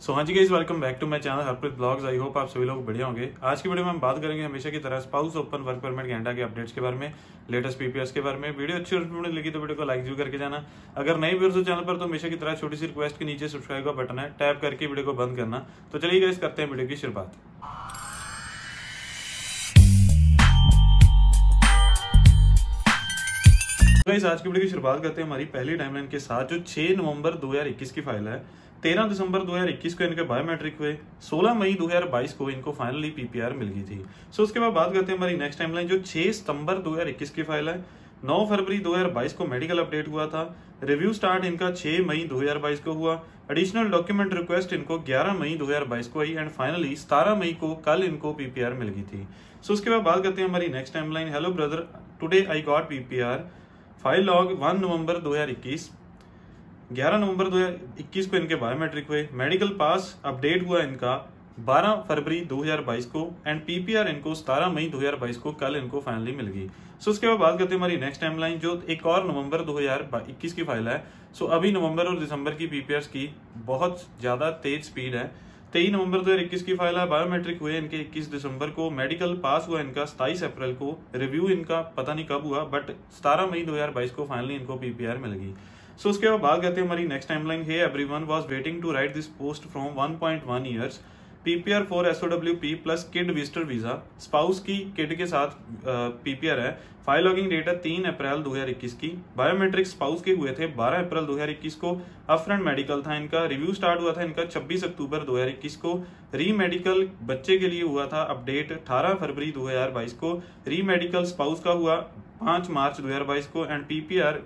सो हाँ जी guys welcome back to my channel Harpreet blogs I hope आप सभी लोग बढ़िया होंगे। आज की वीडियो में हम बात करेंगे हमेशा की तरह स्पाउस ओपन वर्क परमिट गेंडा के अपडेट्स के बारे में लेटेस्ट पीपीएस के बारे में। वीडियो अच्छी और लगी तो वीडियो को लाइक ज़रूर करके जाना। अगर नई व्यूअर्स हो चैनल पर तो हमेशा की तरह छोटी सी रिक्वेस्ट के नीचे सब्सक्राइब का बटन है। टैप करके वीडियो को बंद करना। तो चलिए गाइज़ करते हैं वीडियो की शुरुआत। गाइस आज की वीडियो की शुरुआत करते हैं हमारी पहली टाइमलाइन के साथ, जो 6 नवंबर 2021 की फ़ाइल है। 13 दिसंबर 2021 को इनके बायोमेट्रिक हुए। 16 मई 2022 को इनको फाइनली पीपीआर मिल गई थी। सो उसके बाद बात करते हैं हमारी नेक्स्ट टाइमलाइन जो 6 सितंबर 2021 की फ़ाइल है। 9 फरवरी 2022 को मेडिकल अपडेट हुआ था। रिव्यू स्टार्ट इनका 6 मई 2022 को हुआ। एडिशनल डॉक्यूमेंट रिक्वेस्ट इनको 11 मई 2022 को आई एंड फाइनली 17 मई को कल इनको पीपीआर मिल गई थी। सो उसके बाद बात करते हैं हमारी next timeline hello brother today I got PPR file log 1 November 2021 11 November 2021 को इनके बायोमेट्रिक हुए, मेडिकल पास अपडेट हुआ इनका 12 फरवरी 2022 को, एंड पीपीआर इनको 17 मई 2022 को कल इनको फाइनली मिल गई। सो उसके बाद बात करते हैं हमारी नेक्स्ट टाइमलाइन जो एक और नवंबर 2021 की फ़ाइल है। सो अभी नवंबर और दिसंबर की पीपीआर की बहुत ज़्यादा तेज स्पीड है। तेईस नवंबर 2021 की फ़ाइल है। बायोमेट्रिक हुए इनके 21 दिसंबर को। मेडिकल पास हुआ इनका 27 अप्रैल को। रिव्यू इनका पता नहीं कब हुआ बट 17 मई 2022 को फाइनली इनको पीपीआर मिल गई। सो so, उसके बाद बात करते हैं हमारी नेक्स्ट टाइमलाइन है। Everyone was waiting to write this post from 1.1 years PPR for SOW P plus kid visitor visa spouse की किड के साथ पीपीआर है। फ़ाइल लॉगिंग डेटा तीन अप्रैल 2021 की। बायोमेट्रिक स्पाउस के हुए थे 12 अप्रैल 2021 को। अपफ्रंट मेडिकल था इनका। रिव्यू स्टार्ट हुआ था इनका 26 अक्टूबर 2021 को। री मेडिकल बच्चे के लिए हुआ था अपडेट 18 फरवरी 2022 को। री मेडिकल स्पाउस का हुआ 5 मार्च 2022 को। एंड पीपीआर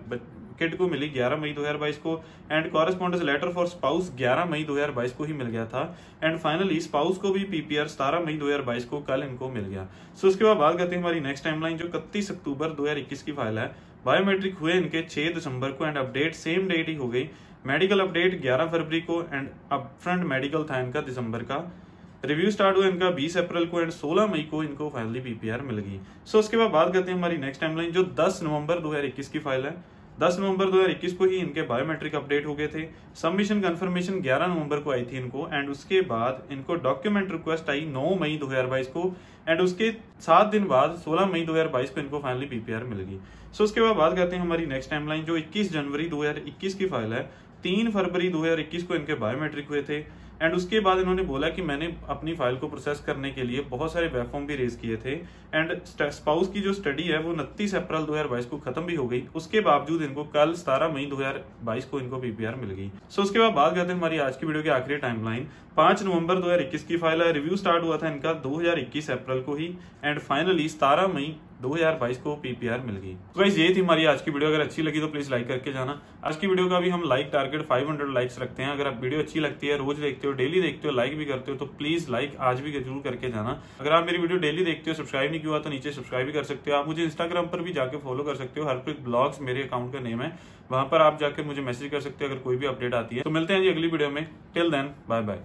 किड को मिली 11 मई 2022 को and correspondence letter for spouse 11 May 2022 को ही मिल गया था। एंड फाइनली स्पाउस को भी पीपीआर 17 मई 2022 को कल इनको मिल गया। सो so, उसके बाद बात करते हैं हमारी नेक्स्ट टाइमलाइन जो इकतीस अक्टूबर 2021 की फ़ाइल है। बायोमेट्रिक हुए इनके 6 दिसंबर को एंड अपडेट सेम डेट ही हो गई। मेडिकल अपडेट 11 फरवरी को एंड अपफ्रंट मेडिकल था इनका दिसंबर का। रिव्यू स्टार्ट हुआ इनका 20 अप्रैल को एंड 16 मई को इनको फाइनली पीपीआर मिल गई। सो so, उसके बाद बात करते हैं हमारी नेक्स्ट टाइमलाइन जो 10 नवंबर 2021 की फ़ाइल है। 10 नवंबर 2021 को ही इनके बायोमेट्रिक अपडेट हो गए थे। सबमिशन कंफर्मेशन 11 नवंबर को आई थी इनको एंड उसके बाद इनको डॉक्यूमेंट रिक्वेस्ट आई 9 मई 2022 को एंड उसके सात दिन बाद 16 मई 2022 को इनको फाइनली पीपीआर मिल गई। सो उसके बाद बात करते हैं हमारी नेक्स्ट टाइमलाइन जो 21 जनवरी 2021 की फ़ाइल है। तीन फरवरी 2021 को इनके बायोमेट्रिक हुए थे। एंड उसके बाद इन्होंने बोला कि मैंने अपनी फ़ाइल को प्रोसेस करने के लिए बहुत सारे वेबफॉर्म भी रेज किए थे। एंड स्पाउस की जो स्टडी है, वो उनतीस अप्रैल 2022 को खत्म भी हो गई। उसके बावजूद इनको कल सतारह मई 2022 को इनको पीपीआर मिल गई। सो उसके बाद बात करते हैं हमारी आज की वीडियो की आखिरी टाइमलाइन पाँच नवंबर 2021 की फ़ाइल है रिव्यू स्टार्ट हुआ था इनका 2021 अप्रैल को ही। एंड फाइनली सतारह मई 2022 को पीपीआर मिल गई। तो गाइस ये थी हमारी आज की वीडियो। अगर अच्छी लगी तो प्लीज़ लाइक करके जाना। आज की वीडियो का भी हम लाइक टारगेट 500 लाइक्स रखते हैं। अगर आप वीडियो अच्छी लगती है, रोज देखते हो डेली देखते हो लाइक भी करते हो तो प्लीज़ लाइक आज भी ज़रूर करके जाना। अगर आप मेरी वीडियो डेली देखते हो सब्सक्राइब नहीं किया तो नीचे सब्सक्राइब भी कर सकते हो। आप मुझे इंस्टाग्राम पर भी जाकर फॉलो कर सकते हो। हरप्रीत ब्लॉग्स मेरे अकाउंट का नेम है। वहाँ पर आप जाकर मुझे मैसेज कर सकते हो, अगर कोई भी अपडेट आती है। तो मिलते हैं जी अगली वीडियो में। Till then bye bye